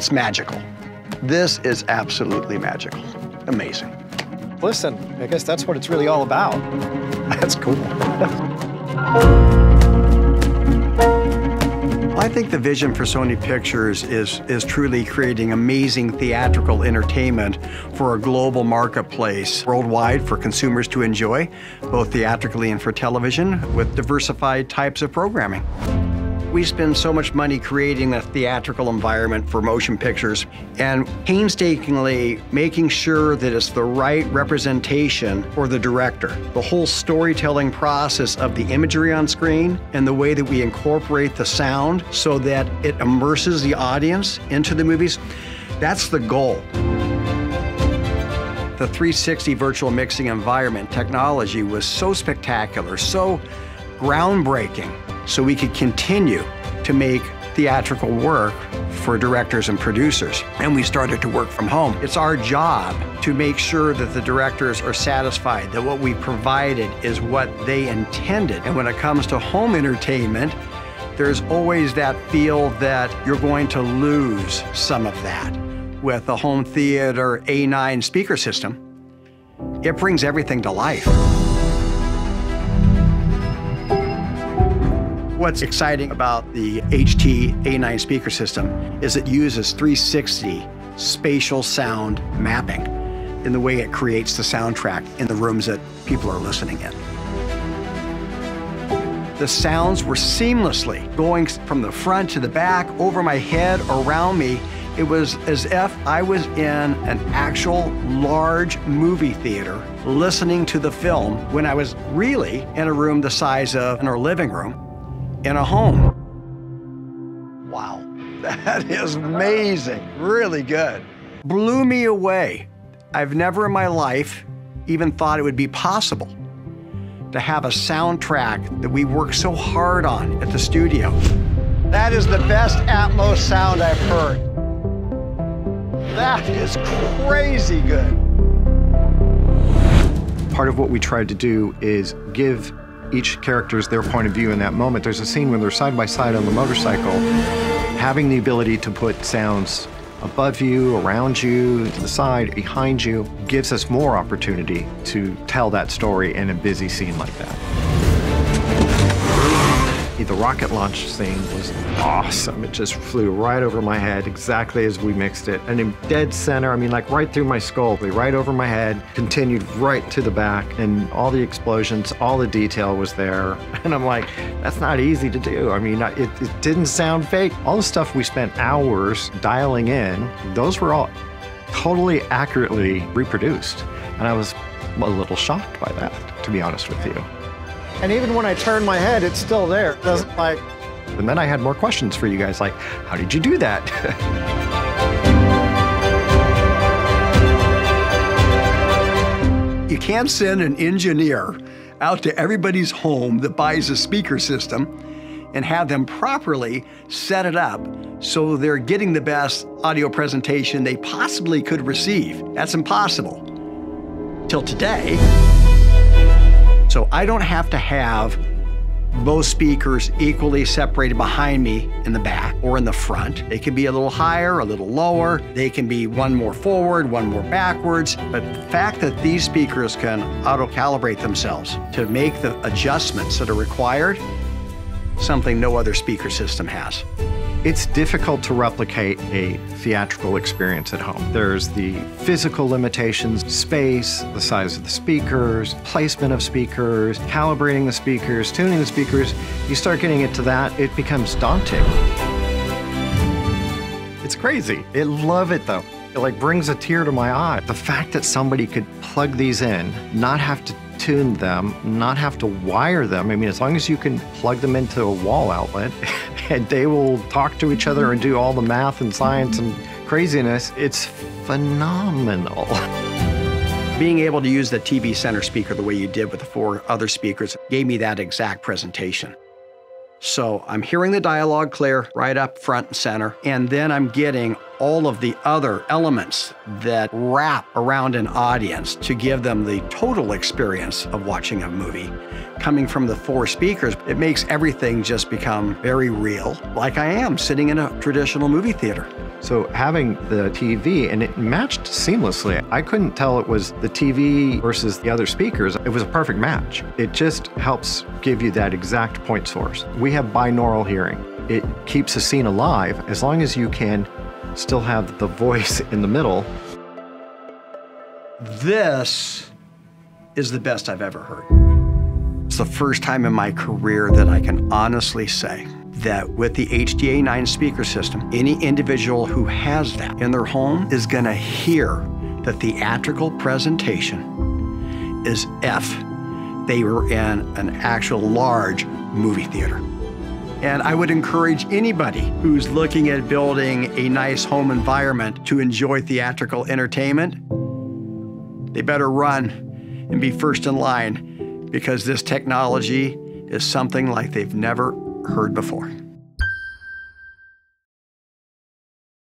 It's magical. This is absolutely magical. Amazing. Listen, I guess that's what it's really all about. That's cool. I think the vision for Sony Pictures is, is truly creating amazing theatrical entertainment for a global marketplace worldwide for consumers to enjoy, both theatrically and for television, with diversified types of programming. We spend so much money creating a theatrical environment for motion pictures and painstakingly making sure that it's the right representation for the director. The whole storytelling process of the imagery on screen and the way that we incorporate the sound so that it immerses the audience into the movies, that's the goal. The 360 virtual mixing environment technology was so spectacular, so groundbreaking so we could continue to make theatrical work for directors and producers. And we started to work from home. It's our job to make sure that the directors are satisfied that what we provided is what they intended. And when it comes to home entertainment, there's always that feel that you're going to lose some of that. With the home theater A9 speaker system, it brings everything to life. What's exciting about the HT A9 speaker system is it uses 360 spatial sound mapping in the way it creates the soundtrack in the rooms that people are listening in. The sounds were seamlessly going from the front to the back, over my head, around me. It was as if I was in an actual large movie theater listening to the film when I was really in a room the size of our living room in a home. Wow, that is amazing. Really good. Blew me away. I've never in my life even thought it would be possible to have a soundtrack that we worked so hard on at the studio. That is the best Atmos sound I've heard. That is crazy good. Part of what we tried to do is give each character's their point of view in that moment. There's a scene when they're side by side on the motorcycle, having the ability to put sounds above you, around you, to the side, behind you, gives us more opportunity to tell that story in a busy scene like that. The rocket launch scene was awesome. It just flew right over my head exactly as we mixed it. And in dead center, I mean, like right through my skull, They right over my head, continued right to the back, and all the explosions, all the detail was there. And I'm like, that's not easy to do. I mean, it, it didn't sound fake. All the stuff we spent hours dialing in, those were all totally accurately reproduced. And I was a little shocked by that, to be honest with you. And even when I turn my head, it's still there. It doesn't like. And then I had more questions for you guys, like, how did you do that? you can't send an engineer out to everybody's home that buys a speaker system and have them properly set it up so they're getting the best audio presentation they possibly could receive. That's impossible. Till today. So I don't have to have both speakers equally separated behind me in the back or in the front. They can be a little higher, a little lower. They can be one more forward, one more backwards. But the fact that these speakers can auto-calibrate themselves to make the adjustments that are required, something no other speaker system has. It's difficult to replicate a theatrical experience at home. There's the physical limitations, space, the size of the speakers, placement of speakers, calibrating the speakers, tuning the speakers. You start getting into that, it becomes daunting. It's crazy. I love it though. It like brings a tear to my eye. The fact that somebody could plug these in, not have to tune them, not have to wire them. I mean, as long as you can plug them into a wall outlet and they will talk to each other and do all the math and science and craziness, it's phenomenal. Being able to use the TV center speaker the way you did with the four other speakers gave me that exact presentation. So I'm hearing the dialogue clear right up front and center, and then I'm getting all of the other elements that wrap around an audience to give them the total experience of watching a movie. Coming from the four speakers, it makes everything just become very real, like I am sitting in a traditional movie theater. So having the TV and it matched seamlessly. I couldn't tell it was the TV versus the other speakers. It was a perfect match. It just helps give you that exact point source. We have binaural hearing. It keeps the scene alive as long as you can still have the voice in the middle. This is the best I've ever heard. It's the first time in my career that I can honestly say that with the HT-A9 speaker system, any individual who has that in their home is going to hear the theatrical presentation is F. They were in an actual large movie theater. And I would encourage anybody who's looking at building a nice home environment to enjoy theatrical entertainment, they better run and be first in line because this technology is something like they've never heard before.